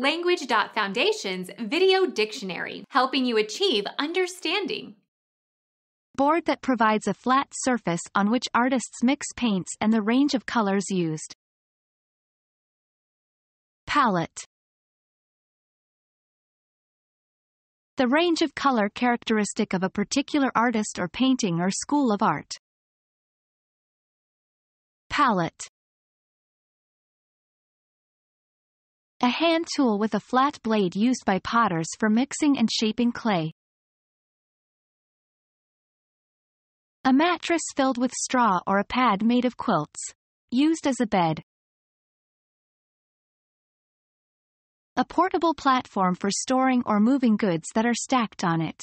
Language.Foundation's Video Dictionary, helping you achieve understanding. Board that provides a flat surface on which artists mix paints and the range of colors used. Pallet The range of color characteristic of a particular artist or painting or school of art. Pallet A hand tool with a flat blade used by potters for mixing and shaping clay. A mattress filled with straw or a pad made of quilts. Used as a bed. A portable platform for storing or moving goods that are stacked on it.